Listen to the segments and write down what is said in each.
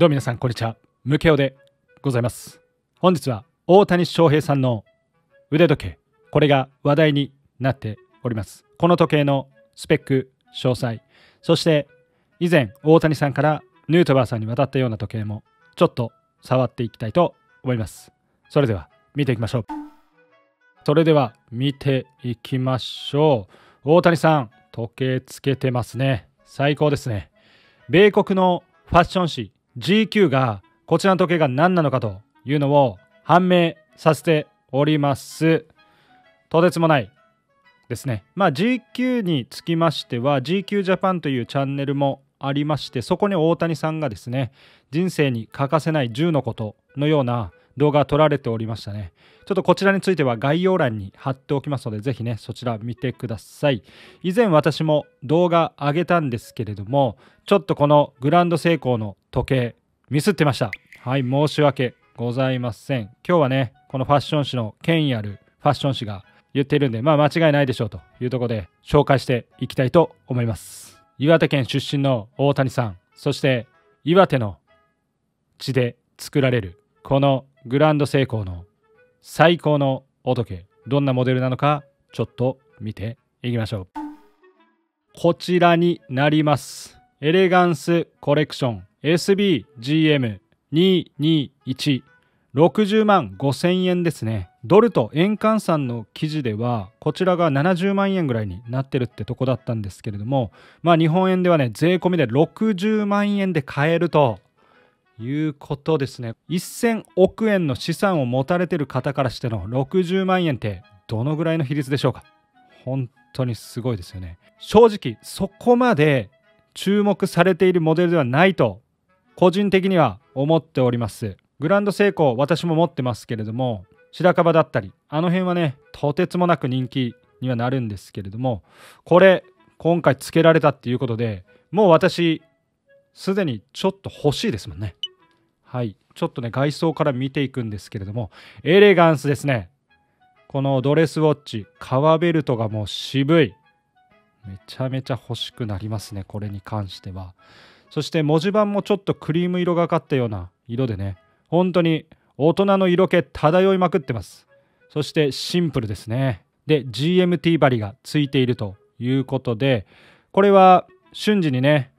どうも皆さんこんにちは。ムケオでございます。本日は大谷翔平さんの腕時計。これが話題になっております。この時計のスペック詳細。そして以前大谷さんからヌートバーさんに渡ったような時計もちょっと触っていきたいと思います。それでは見ていきましょう。それでは見ていきましょう。大谷さん時計つけてますね。最高ですね。米国のファッション誌。GQ がこちらの時計が何なのかというのを判明させております。とてつもないですね。まあ GQ につきましては GQ ジャパンというチャンネルもありましてそこに大谷さんがですね人生に欠かせない10のことのような動画撮られておりましたね。ちょっとこちらについては概要欄に貼っておきますので、ぜひね、そちら見てください。以前私も動画上げたんですけれども、ちょっとこのグランド成功の時計、ミスってました。はい、申し訳ございません。今日はね、このファッション誌の権威あるファッション誌が言っているんで、まあ間違いないでしょうというところで紹介していきたいと思います。岩手県出身の大谷さん、そして岩手の地で作られるこのグランドセイコーの最高のお時計どんなモデルなのかちょっと見ていきましょう。こちらになります。エレガンスコレクション SBGM221 60万5000円ですね。ドルと円換算の記事ではこちらが70万円ぐらいになってるってとこだったんですけれどもまあ日本円ではね税込みで60万円で買えるということですね。1000億円の資産を持たれてる方からしての60万円ってどのぐらいの比率でしょうか？本当にすごいですよね。正直そこまで注目されているモデルではないと個人的には思っております。グランド成功私も持ってますけれども白樺だったりあの辺はねとてつもなく人気にはなるんですけれどもこれ今回つけられたっていうことでもう私すでにちょっと欲しいですもんね。はい。ちょっとね、外装から見ていくんですけれども、エレガンスですね。このドレスウォッチ、革ベルトがもう渋い。めちゃめちゃ欲しくなりますね、これに関しては。そして文字盤もちょっとクリーム色がかったような色でね、本当に大人の色気漂いまくってます。そしてシンプルですね。で、GMT 針がついているということで、これは瞬時にね、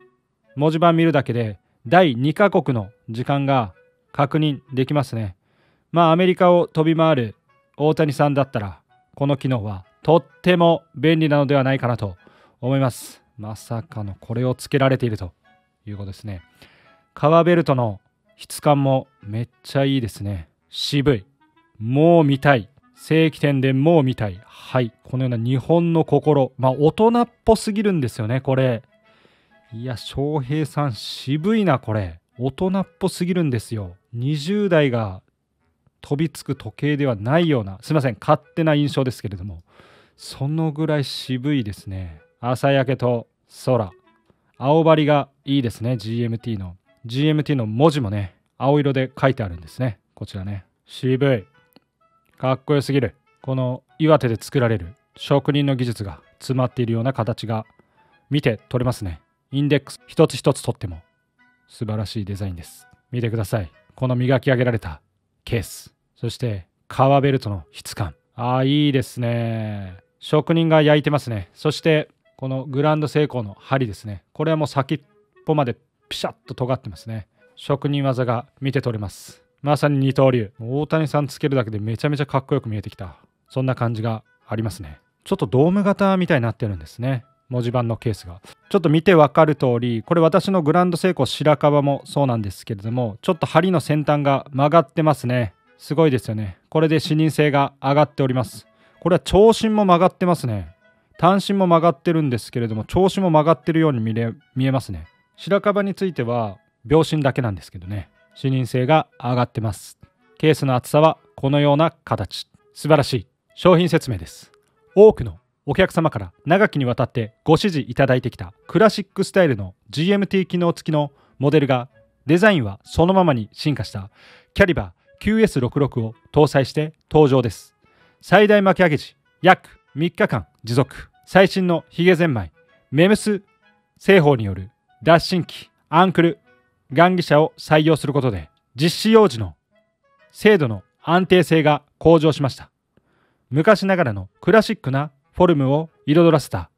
文字盤見るだけで第2カ国の時間が確認できますね。まあアメリカを飛び回る大谷さんだったらこの機能はとっても便利なのではないかなと思います。まさかのこれをつけられているということですね。革ベルトの質感もめっちゃいいですね。渋い。もう見たい。正規店でもう見たい。はい。このような日本の心。まあ大人っぽすぎるんですよね、これ。いや、翔平さん渋いな、これ。大人っぽすぎるんですよ。20代が飛びつく時計ではないような、すいません、勝手な印象ですけれども、そのぐらい渋いですね。朝焼けと空。青張りがいいですね、GMT の。GMT の文字もね、青色で書いてあるんですね。こちらね。渋い。かっこよすぎる。この岩手で作られる職人の技術が詰まっているような形が見て取れますね。インデックス一つ一つとっても素晴らしいデザインです。見てください。この磨き上げられたケース。そして革ベルトの質感。ああ、いいですね。職人が焼いてますね。そしてこのグランド成功の針ですね。これはもう先っぽまでピシャッと尖ってますね。職人技が見て取れます。まさに二刀流。大谷さんつけるだけでめちゃめちゃかっこよく見えてきた。そんな感じがありますね。ちょっとドーム型みたいになってるんですね。文字盤のケースが。ちょっと見てわかる通りこれ私のグランドセイコー白樺もそうなんですけれどもちょっと針の先端が曲がってますね。すごいですよね。これで視認性が上がっております。これは長針も曲がってますね。単身も曲がってるんですけれども長針も曲がってるように見れ見えますね。白樺については秒針だけなんですけどね。視認性が上がってます。ケースの厚さはこのような形。素晴らしい。商品説明です。多くのお客様から長きにわたってご支持いただいてきたクラシックスタイルの GMT 機能付きのモデルがデザインはそのままに進化したキャリバー QS66 を搭載して登場です最大巻き上げ時約3日間持続最新のヒゲゼンマイメムス製法による脱伸機アンクル雁木車を採用することで実施用時の精度の安定性が向上しました昔ながらのクラシックなフォルムを彩らせた。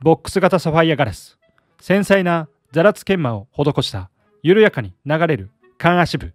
ボックス型サファイアガラス。繊細なザラツ研磨を施した。緩やかに流れる。缶足部。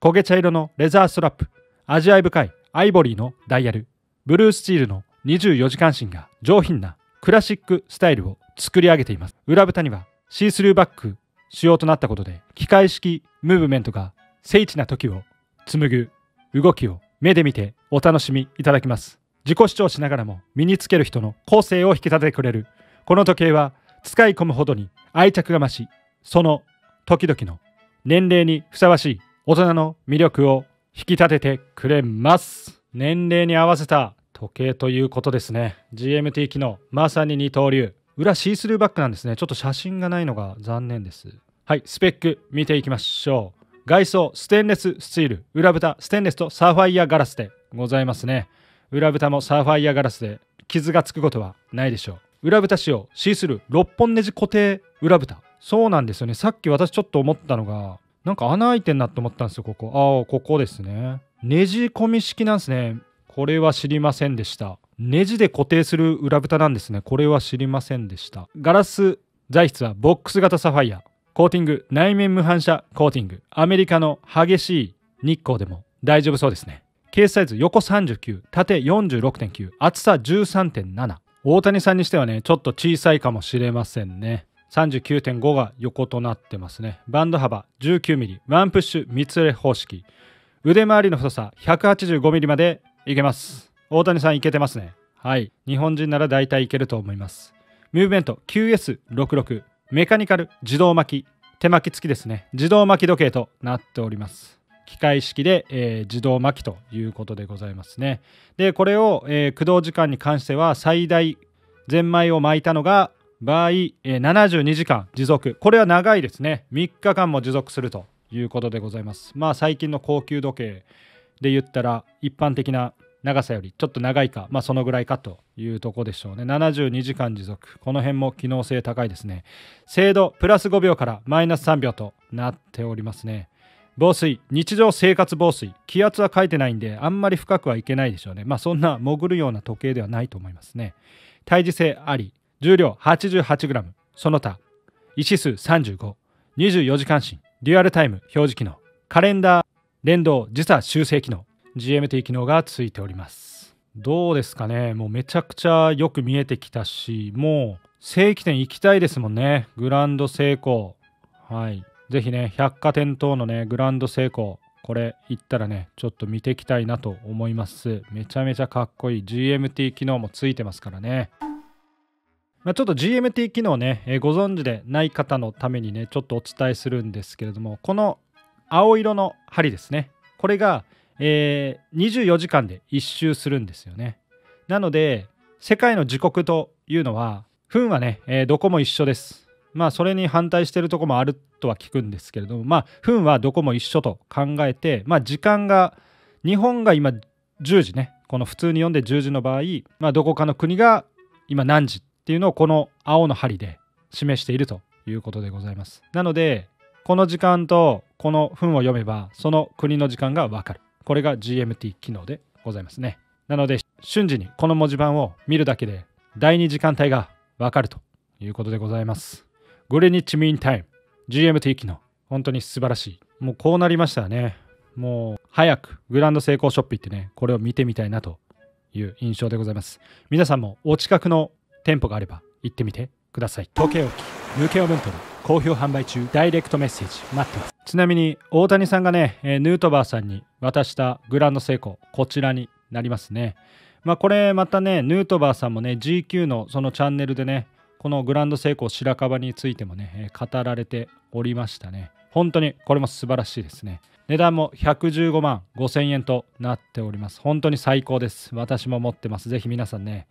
焦げ茶色のレザーストラップ。味わい深いアイボリーのダイヤル。ブルースチールの24時間芯が上品なクラシックスタイルを作り上げています。裏蓋にはシースルーバック。仕様となったことで機械式ムーブメントが精緻な時を紡ぐ動きを目で見てお楽しみいただきます。自己主張しながらも身につける人の個性を引き立ててくれる。この時計は使い込むほどに愛着が増しその時々の年齢にふさわしい大人の魅力を引き立ててくれます。年齢に合わせた時計ということですね。GMT 機能まさに二刀流。裏シースルーバックなんですね。ちょっと写真がないのが残念です。はいスペック見ていきましょう。外装ステンレススチール。裏蓋ステンレスとサファイアガラスでございますね。裏蓋もサファイアガラスで傷がつくことはないでしょう裏蓋仕様シースルー6本ネジ固定裏蓋そうなんですよねさっき私ちょっと思ったのがなんか穴開いてんなって思ったんですよここああここですねねじ込み式なんですねこれは知りませんでした。ネジで固定する裏蓋なんですね。これは知りませんでした。ガラス材質はボックス型サファイア。コーティング、内面無反射コーティング。アメリカの激しい日光でも大丈夫そうですね。ケースサイズ横39、縦46.9、厚さ13.7。大谷さんにしてはね、ちょっと小さいかもしれませんね。39.5が横となってますね。バンド幅 19mm、ワンプッシュ三つれ方式。腕回りの太さ 185mm までいけます。大谷さんいけてますね。はい。日本人なら大体いけると思います。ムーブメント QS66 メカニカル自動巻き手巻き付きですね。自動巻き時計となっております。機械式で、えー、自動巻きということでございますね。で、これを、えー、駆動時間に関しては最大ゼンマイを巻いたのが場合、えー、72時間持続。これは長いですね。3日間も持続するということでございます。まあ最近の高級時計で言ったら一般的な長さよりちょっと長いか、まあ、そのぐらいかというとこでしょうね。72時間持続。この辺も機能性高いですね。精度プラス5秒からマイナス3秒となっておりますね。防水、日常生活防水。気圧は書いてないんで、あんまり深くはいけないでしょうね。まあそんな潜るような時計ではないと思いますね。耐磁性あり。重量 88g。その他。位置数35。24時間新。デュアルタイム表示機能。カレンダー連動時差修正機能 GMT 機能がついておりますどうですかねもうめちゃくちゃよく見えてきたしもう正規店行きたいですもんねグランド成功はいぜひね百貨店等のねグランド成功これ行ったらねちょっと見ていきたいなと思います。めちゃめちゃかっこいい。GMT 機能もついてますからね。まあ、ちょっと GMT 機能ね、えー、ご存知でない方のためにねちょっとお伝えするんですけれどもこの青色の針ですね。これが、えー、24時間で1周するんですよね。なので世界の時刻というのは分はね、えー、どこも一緒です。まあそれに反対してるとこもあるとは聞くんですけれどもまあ分はどこも一緒と考えてまあ時間が日本が今10時ねこの普通に読んで10時の場合、まあ、どこかの国が今何時っていうのをこの青の針で示しているということでございます。なのでこの時間とこの文を読めばその国の時間がわかる。これが GMT 機能でございますね。なので瞬時にこの文字盤を見るだけで第2時間帯がわかるということでございます。グレニッチミーンタイム GMT 機能。本当に素晴らしい。もうこうなりましたね。もう早くグランド成功ショップ行ってねこれを見てみたいなという印象でございます。皆さんもお近くの店舗があれば行ってみてください。時計置き抜けお弁当好評販売中ダイレクトメッセージ待ってます。ちなみに大谷さんがね、えヌートバーさんに渡したグランド成功こちらになりますね。まあこれまたねヌートバーさんもね GQ のそのチャンネルでねこのグランド成功白樺についてもね語られておりましたね。本当にこれも素晴らしいですね。値段も115万5000円となっております。本当に最高です。私も持ってます。ぜひ皆さんね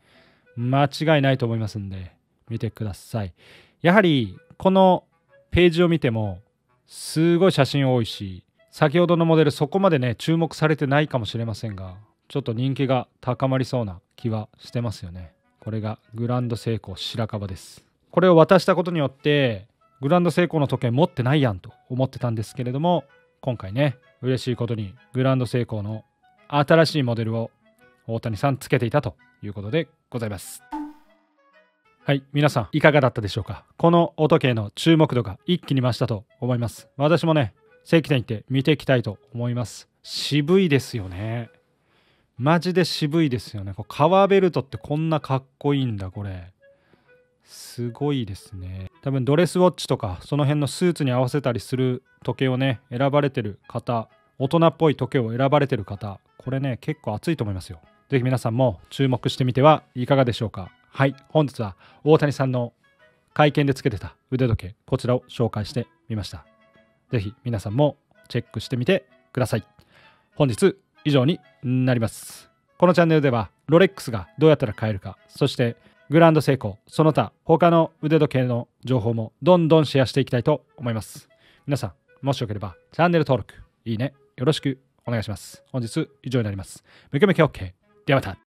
間違いないと思いますんで見てください。やはりこのページを見てもすごい写真多いし先ほどのモデルそこまでね注目されてないかもしれませんがちょっと人気が高まりそうな気はしてますよね。これがグランドセイコー白樺です。これを渡したことによってグランドセイコーの時計持ってないやんと思ってたんですけれども今回ね嬉しいことにグランドセイコーの新しいモデルを大谷さんつけていたということでございます。はい皆さんいかがだったでしょうか？この音時計の注目度が一気に増したと思います。私もね正規店行って見ていきたいと思います。渋いですよね。マジで渋いですよね。こう革ベルトってこんなかっこいいんだこれ。すごいですね。多分ドレスウォッチとかその辺のスーツに合わせたりする時計をね選ばれてる方大人っぽい時計を選ばれてる方これね結構熱いと思いますよ。是非皆さんも注目してみてはいかがでしょうか。はい本日は大谷さんの会見でつけてた腕時計こちらを紹介してみました。是非皆さんもチェックしてみてください。本日以上になりますこのチャンネルではロレックスがどうやったら買えるかそしてグランド成功、その他、他の腕時計の情報もどんどんシェアしていきたいと思います。皆さん、もしよければチャンネル登録、いいね、よろしくお願いします。本日以上になります。ムキムキ OK。ではまた。